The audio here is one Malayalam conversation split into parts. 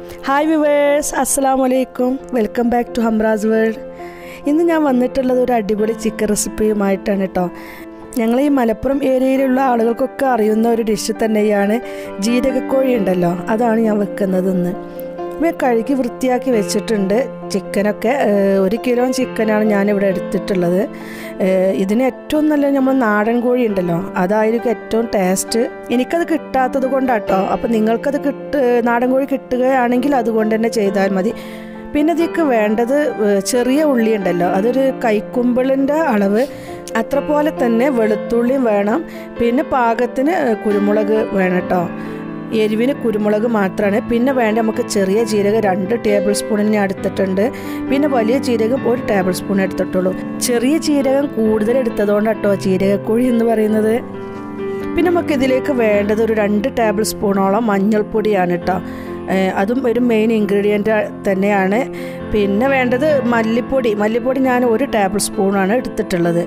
ഹായ് വിവേഴ്സ് അസ്സാം വലൈക്കും welcome back to Hamraz world ഇന്ന് ഞാൻ വന്നിട്ടുള്ളത് ഒരു അടിപൊളി ചിക്കൻ റെസിപ്പിയുമായിട്ടാണ് കേട്ടോ ഞങ്ങൾ ഈ മലപ്പുറം ഏരിയയിലുള്ള ആളുകൾക്കൊക്കെ അറിയുന്ന ഒരു ഡിഷ് തന്നെയാണ് ജീരകക്കോഴി ഉണ്ടല്ലോ. അതാണ് ഞാൻ വെക്കുന്നത് ഇന്ന്. ഇവ കഴുകി വൃത്തിയാക്കി വെച്ചിട്ടുണ്ട്. ചിക്കനൊക്കെ ഒരു കിലോ ചിക്കനാണ് ഞാനിവിടെ എടുത്തിട്ടുള്ളത്. ഇതിന് ഏറ്റവും നല്ല നമ്മൾ നാടൻ കോഴി ഉണ്ടല്ലോ അതായിരിക്കും ഏറ്റവും ടേസ്റ്റ് എനിക്കത് കിട്ടാത്തത് കൊണ്ടാട്ടോ. അപ്പം നിങ്ങൾക്കത് കിട്ട് നാടൻ കോഴി കിട്ടുകയാണെങ്കിൽ അതുകൊണ്ട് തന്നെ ചെയ്താൽ മതി. പിന്നെ ഇതിക്ക് വേണ്ടത് ചെറിയ ഉള്ളി ഉണ്ടല്ലോ അതൊരു കൈക്കുമ്പിളിന്റെ അളവ്. അത്ര പോലെ തന്നെ വെളുത്തുള്ളിയും വേണം. പിന്നെ പാകത്തിന് കുരുമുളക് വേണം കേട്ടോ എരിവിന് കുരുമുളക് മാത്രമാണ് പിന്നെ വേണ്ട നമുക്ക് ചെറിയ ജീരകം രണ്ട് ടേബിൾ സ്പൂണിന് എടുത്തിട്ടുണ്ട് പിന്നെ വലിയ ജീരകം ഒരു ടേബിൾ സ്പൂൺ എടുത്തിട്ടുള്ളൂ. ചെറിയ ജീരകം കൂടുതൽ എടുത്തതുകൊണ്ട് കേട്ടോ ജീരകക്കുഴി എന്ന് പറയുന്നത്. പിന്നെ നമുക്ക് ഇതിലേക്ക് വേണ്ടത് ഒരു രണ്ട് ടേബിൾ സ്പൂണോളം മഞ്ഞൾപ്പൊടിയാണ് കേട്ടോ അതും ഒരു മെയിൻ ഇൻഗ്രീഡിയന്റ് തന്നെയാണ്. പിന്നെ വേണ്ടത് മല്ലിപ്പൊടി. മല്ലിപ്പൊടി ഞാൻ ഒരു ടേബിൾ സ്പൂണാണ് എടുത്തിട്ടുള്ളത്.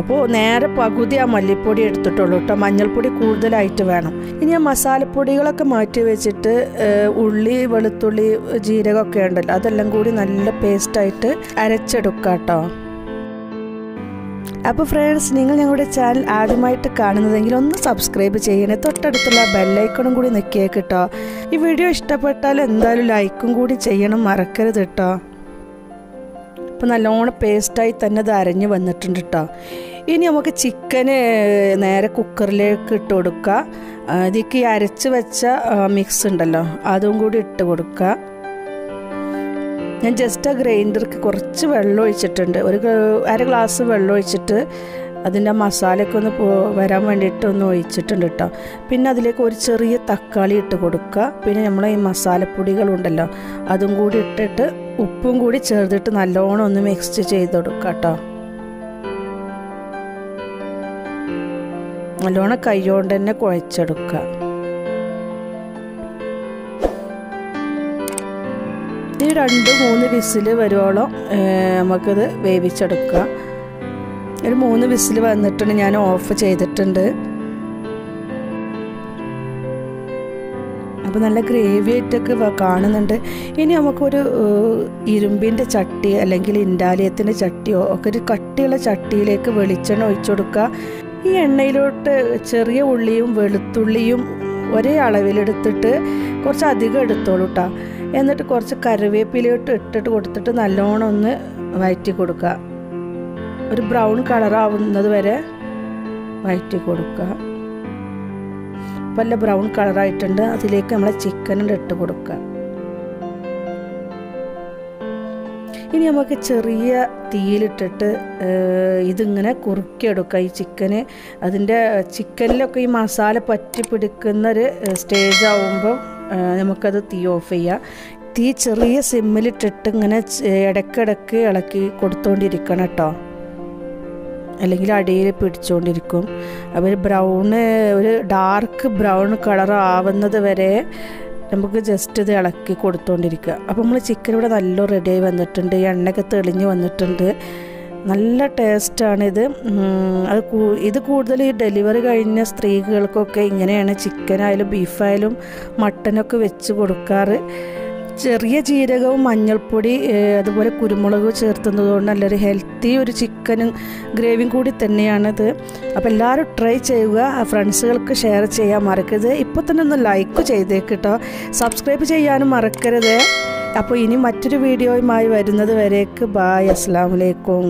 അപ്പോൾ നേരെ പകുതി ആ മല്ലിപ്പൊടി എടുത്തിട്ടുള്ളൂ കേട്ടോ മഞ്ഞൾപ്പൊടി കൂടുതലായിട്ട് വേണം. ഇനി ആ മസാലപ്പൊടികളൊക്കെ മാറ്റി വെച്ചിട്ട് ഉള്ളി വെളുത്തുള്ളി ജീരകമൊക്കെ ഉണ്ടല്ലോ അതെല്ലാം കൂടി നല്ല പേസ്റ്റായിട്ട് അരച്ചെടുക്കാം കേട്ടോ അപ്പോൾ ഫ്രണ്ട്സ് നിങ്ങൾ ഞങ്ങളുടെ ചാനൽ ആദ്യമായിട്ട് കാണുന്നതെങ്കിൽ ഒന്ന് സബ്സ്ക്രൈബ് ചെയ്യണേ. തൊട്ടടുത്തുള്ള ബെല്ലൈക്കണും കൂടി നിൽക്കിയേ കേട്ടോ ഈ വീഡിയോ ഇഷ്ടപ്പെട്ടാൽ എന്തായാലും ലൈക്കും കൂടി ചെയ്യണം മറക്കരുത് കേട്ടോ അപ്പോൾ നല്ലോണം പേസ്റ്റായി തന്നെ അത് അരഞ്ഞ് വന്നിട്ടുണ്ട് കേട്ടോ ഇനി നമുക്ക് ചിക്കന് നേരെ കുക്കറിലേക്ക് ഇട്ട് കൊടുക്കുക അതിക്ക് അരച്ച് വെച്ച മിക്സ് ഉണ്ടല്ലോ അതും കൂടി ഇട്ട് കൊടുക്കുക ഞാൻ ജസ്റ്റ് ആ ഗ്രൈൻഡർക്ക് കുറച്ച് വെള്ളം ഒഴിച്ചിട്ടുണ്ട്. ഒരു അര ഗ്ലാസ് വെള്ളം ഒഴിച്ചിട്ട് അതിന്റെ മസാലയൊക്കെ ഒന്ന് വരാൻ വേണ്ടിയിട്ട് ഒന്ന് ഒഴിച്ചിട്ടുണ്ട് കേട്ടോ പിന്നെ അതിലേക്ക് ഒരു ചെറിയ തക്കാളി ഇട്ട് കൊടുക്കുക. പിന്നെ നമ്മൾ ഈ മസാലപ്പൊടികളുണ്ടല്ലോ അതും കൂടി ഇട്ടിട്ട് ഉപ്പും കൂടി ചേർത്തിട്ട് നല്ലോണം ഒന്ന് മിക്സ് ചെയ്ത് കൊടുക്കുക കേട്ടോ നല്ലോണം കൈകൊണ്ട് തന്നെ കുഴച്ചെടുക്കുക. ഈ രണ്ട് മൂന്ന് വിസിൽ വരുവോളം നമുക്കിത് വേവിച്ചെടുക്കുക. ഒരു മൂന്ന് വിസിൽ വന്നിട്ടുണ്ട് ഞാൻ ഓഫ് ചെയ്തിട്ടുണ്ട്. അപ്പോൾ നല്ല ഗ്രേവി ആയിട്ടൊക്കെ കാണുന്നുണ്ട്. ഇനി നമുക്കൊരു ഇരുമ്പിന്റെ ചട്ടി അല്ലെങ്കിൽ ഇൻഡാലിയത്തിന്റെ ചട്ടിയോ ഒക്കെ ഒരു കട്ടിയുള്ള ചട്ടിയിലേക്ക് വെളിച്ചെണ്ണ ഒഴിച്ചു കൊടുക്കുക. ഈ എണ്ണയിലോട്ട് ചെറിയ ഉള്ളിയും വെളുത്തുള്ളിയും ഒരേ അളവിലെടുത്തിട്ട് കുറച്ച് അധികം എടുത്തോളൂ കേട്ടോ എന്നിട്ട് കുറച്ച് കറിവേപ്പിലയോട്ട് ഇട്ടിട്ട് കൊടുത്തിട്ട് നല്ലോണം ഒന്ന് വഴറ്റി കൊടുക്കുക. ഒരു ബ്രൗൺ കളറാവുന്നത് വരെ വഴറ്റി കൊടുക്കുക. വല്ല ബ്രൗൺ കളറായിട്ടുണ്ട്. അതിലേക്ക് നമ്മൾ ചിക്കൻ ഇട്ട് കൊടുക്കുക. ഇനി നമുക്ക് ചെറിയ തീയിലിട്ടിട്ട് ഇതിങ്ങനെ കുറുക്കിയെടുക്കുക. ഈ ചിക്കന് അതിന്റെ ചിക്കനിലൊക്കെ ഈ മസാല പറ്റി പിടിക്കുന്നൊരു സ്റ്റേജ് ആവുമ്പോൾ നമുക്കത് തീ ഓഫ് ചെയ്യാം. തീ ചെറിയ സിമ്മിലിട്ടിട്ട് ഇങ്ങനെ ഇടയ്ക്കിടയ്ക്ക് ഇളക്കി കൊടുത്തുകൊണ്ടിരിക്കണം കേട്ടോ. അല്ലെങ്കിൽ അടിയിൽ പിടിച്ചുകൊണ്ടിരിക്കും. ഒരു ബ്രൗണ് ഒരു ഡാർക്ക് ബ്രൗൺ കളർ ആവുന്നത് വരെ നമുക്ക് ജസ്റ്റ് ഇത് ഇളക്കി കൊടുത്തുകൊണ്ടിരിക്കുക അപ്പോൾ നമ്മൾ ചിക്കൻ ഇവിടെ നല്ല റെഡിയായി വന്നിട്ടുണ്ട്. എണ്ണയൊക്കെ തെളിഞ്ഞ് വന്നിട്ടുണ്ട്. നല്ല ടേസ്റ്റാണിത് അത് ഇത് കൂടുതൽ ഈ ഡെലിവറി കഴിഞ്ഞ സ്ത്രീകൾക്കൊക്കെ ഇങ്ങനെയാണ് ചിക്കനായാലും ബീഫായാലും മട്ടനൊക്കെ വെച്ച് കൊടുക്കാറ്. ചെറിയ ജീരകവും മഞ്ഞൾപ്പൊടി അതുപോലെ കുരുമുളക് ചേർത്തുന്നതുകൊണ്ട് നല്ലൊരു ഹെൽത്തി ഒരു ചിക്കനും ഗ്രേവിയും കൂടി തന്നെയാണിത്. അപ്പോൾ എല്ലാവരും ട്രൈ ചെയ്യുക. ഫ്രണ്ട്സുകൾക്ക് ഷെയർ ചെയ്യാൻ മറക്കരുത്. ഇപ്പോൾ തന്നെ ഒന്ന് ലൈക്ക് ചെയ്തേക്ക് കേട്ടോ സബ്സ്ക്രൈബ് ചെയ്യാനും മറക്കരുത്. അപ്പോൾ ഇനി മറ്റൊരു വീഡിയോയുമായി വരുന്നത് വരേക്ക്. ബായ് അസ്സാം വലൈക്കും